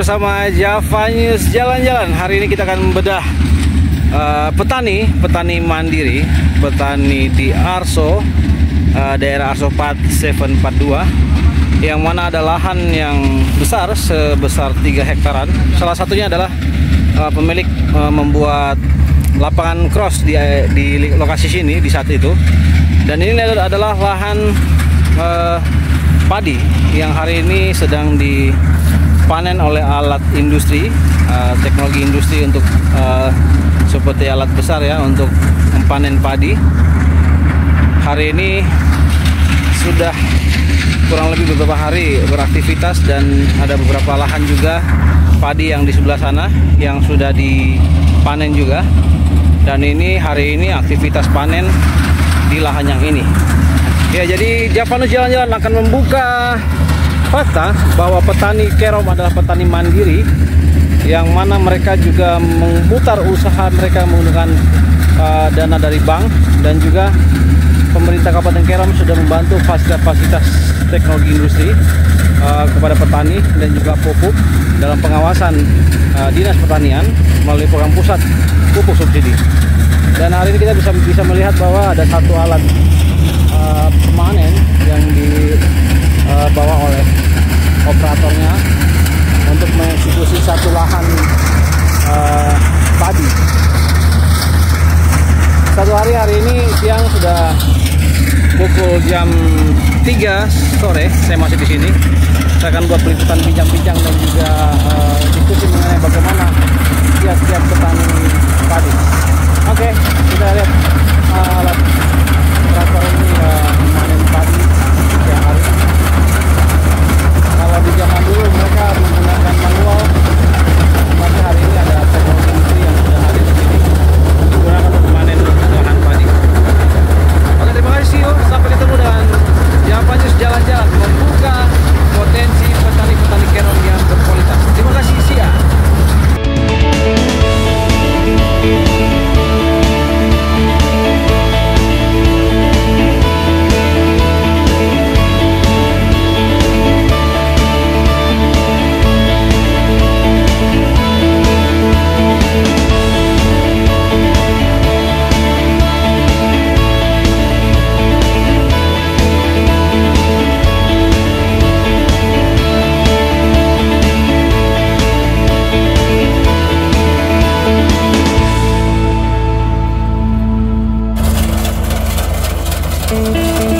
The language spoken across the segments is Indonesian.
Bersama Java News Jalan-Jalan. Hari ini kita akan membedah uh, petani, petani mandiri Petani di Arso, uh, daerah Arso 4742 Yang mana ada lahan yang besar, sebesar 3 hektaran. Salah satunya adalah uh, pemilik uh, membuat lapangan cross di, di lokasi sini di saat itu. Dan ini adalah lahan uh, padi yang hari ini sedang di panen oleh alat industri, uh, teknologi industri untuk uh, seperti alat besar ya untuk mempanen padi. Hari ini sudah kurang lebih beberapa hari beraktivitas dan ada beberapa lahan juga padi yang di sebelah sana yang sudah dipanen juga. Dan ini hari ini aktivitas panen di lahan yang ini. Ya, jadi Japanus jalan-jalan akan membuka fakta bahwa petani kerom adalah petani mandiri yang mana mereka juga memutar usaha mereka menggunakan uh, dana dari bank dan juga pemerintah Kabupaten Kerom sudah membantu fasilitas-fasilitas teknologi industri uh, kepada petani dan juga pupuk dalam pengawasan uh, dinas pertanian melalui program pusat pupuk subsidi. Dan hari ini kita bisa bisa melihat bahwa ada satu alat uh, pemanen yang dibawa uh, oleh operatornya untuk mengeksekusi satu lahan uh, padi. Satu hari hari ini siang sudah pukul jam 3 sore saya masih di sini. Saya akan buat peliputan bincang-bincang dan juga uh, diskusi mengenai bagaimana tiap-tiap petani padi. Oke, okay, kita lihat uh, alat traktor ini uh, padi siang hari kalau di zaman dulu mereka menggunakan manual Música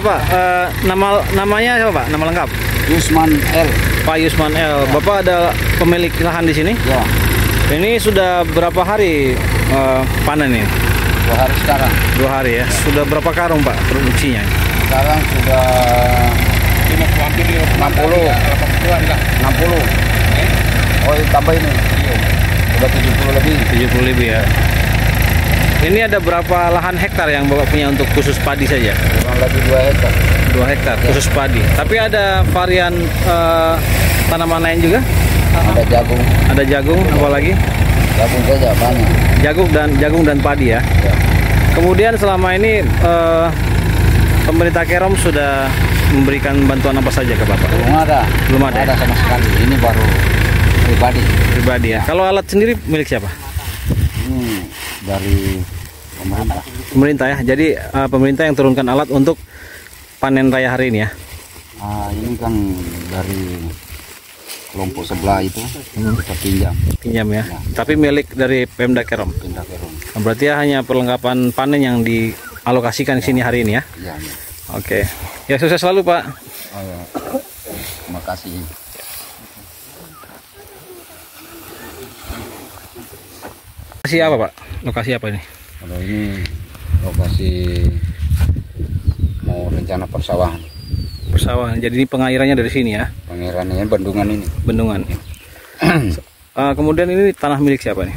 Ya Pak, eh, nama namanya siapa Pak? Nama lengkap? Yusman L. Pak Yusman L. Bapak ada pemilik lahan di sini? Ya, Ini sudah berapa hari eh, panen ini? dua hari sekarang. Dua hari ya. Sudah berapa karung Pak produksinya? Sekarang sudah 60. 60. Oh, tambah ini. Sudah 70 lebih. 70 lebih ya. Ini ada berapa lahan hektar yang Bapak punya untuk khusus padi saja? Kurang lebih 2 hektar. 2 hektar khusus padi. Tapi ada varian eh, tanaman lain juga? Ada jagung. Ada jagung, apalagi? Jagung saja banyak. Jagung dan jagung dan padi ya. Ya. Kemudian selama ini eh, pemerintah Kerom sudah memberikan bantuan apa saja ke Bapak? Belum ada. Belum ada. ada sama sekali. Ini baru pribadi. Pribadi ya. Kalau alat sendiri milik siapa? Ini dari pemerintah. Pemerintah ya. Jadi eh, pemerintah yang turunkan alat untuk panen raya hari ini ya. Ah, ini kan dari kelompok sebelah itu kita pinjam Pinjam ya. Tapi milik dari Pemda Kerom. pindah ke rumah. Nah, Berarti ya hanya perlengkapan panen yang dialokasikan di sini hari ini ya. Ya, ya. Oke. Ya sukses selalu Pak. Oh, ya. Terima kasih. Lokasi apa Pak? Lokasi apa ini? Kalau ini lokasi mau rencana persawahan. Persawahan. Jadi ini pengairannya dari sini ya, Pengirannya bendungan ini. bendungan. Eh, kemudian ini tanah milik siapa nih?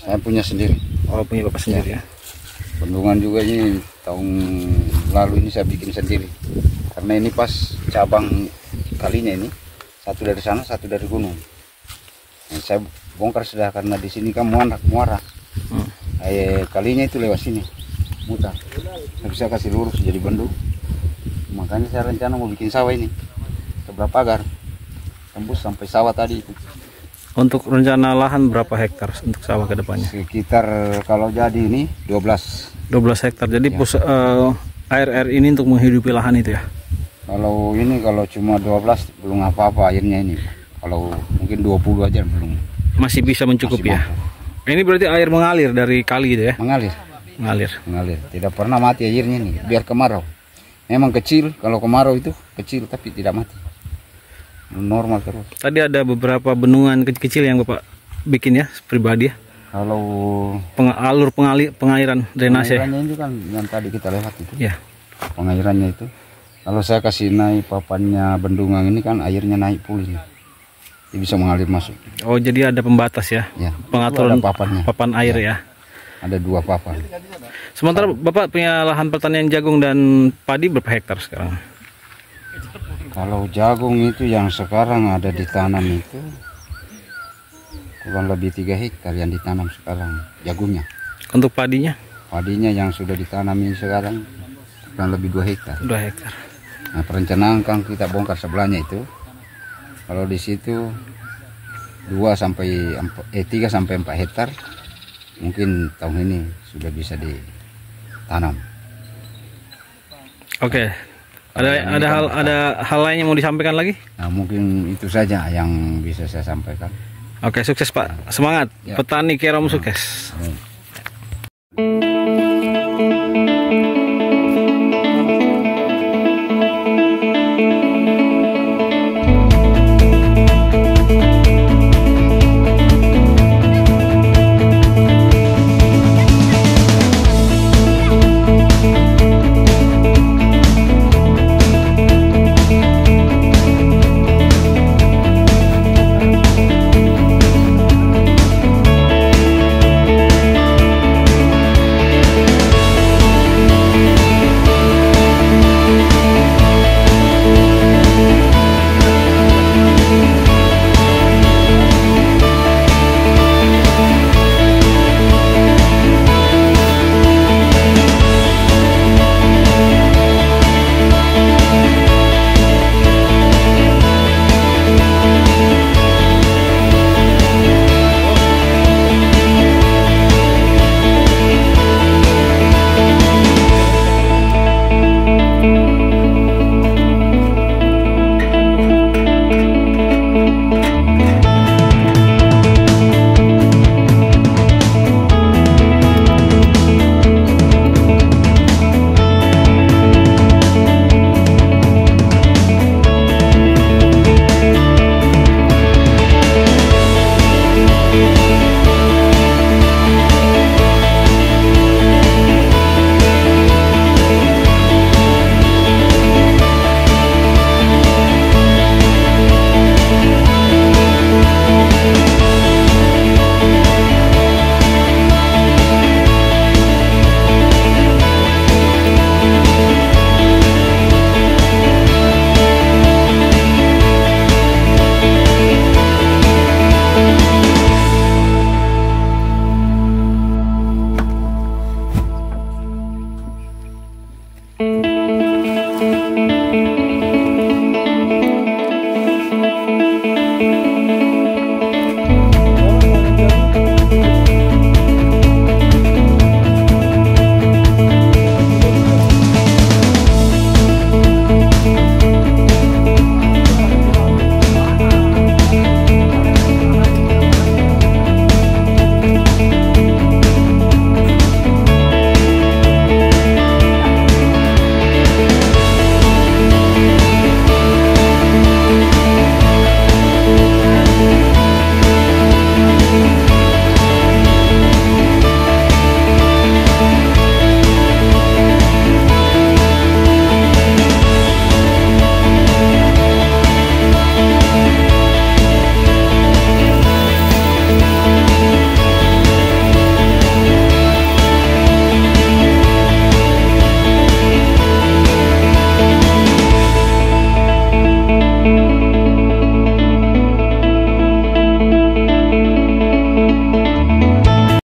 Saya punya sendiri. Oh punya bapak sendiri ya. Bendungan juga ini tahun lalu ini saya bikin sendiri. Karena ini pas cabang kalinya ini satu dari sana, satu dari gunung. Nah, saya bongkar sudah karena di sini kan muara, muara. Hmm. Eh, kalinya itu lewat sini, mutar. Saya bisa kasih lurus jadi bendung. Makanya saya rencana mau bikin sawah ini sebelah pagar, tembus sampai sawah tadi itu. Untuk rencana lahan berapa hektar untuk sawah ke depannya? Sekitar kalau jadi ini 12 12 hektar. Jadi Ya. pus, eh, air air ini untuk menghidupi lahan itu ya. Kalau ini kalau cuma 12 belum apa-apa airnya ini. Kalau mungkin 20 aja belum Masih bisa mencukupi Masih ya. Ini berarti air mengalir dari kali itu ya. mengalir, Mengalir. mengalir. Tidak pernah mati airnya nih, biar kemarau. Memang kecil, kalau kemarau itu kecil tapi tidak mati. Normal terus. Tadi ada beberapa bendungan kecil-kecil yang Bapak bikin ya pribadi ya. Kalau Peng- alur pengali pengairan drainase. pengairannya itu kan yang tadi kita lewat itu, Ya. pengairannya itu. Kalau saya kasih naik papannya bendungan ini kan airnya naik pulih. Dia bisa mengalir masuk. Oh, jadi ada pembatas ya. Ya, Pengaturan papannya. papan air ya. Ada dua papan. Sementara Bapak punya lahan pertanian jagung dan padi berapa hektar sekarang? Kalau jagung itu yang sekarang ada ditanam itu kurang lebih tiga hektar yang ditanam sekarang jagungnya. Untuk padinya Padinya yang sudah ditanam ini sekarang kurang lebih dua hektar. 2 hektar. Nah perencanaan kan kita bongkar sebelahnya itu. Kalau di situ 2 sampai eh 3 sampai 4 hektar mungkin tahun ini sudah bisa ditanam. Oke. Ada ada hal ada hal lain yang mau disampaikan lagi? Nah mungkin itu saja yang bisa saya sampaikan. Oke, sukses Pak. Semangat. Ya. Petani Kerom sukses. Amin.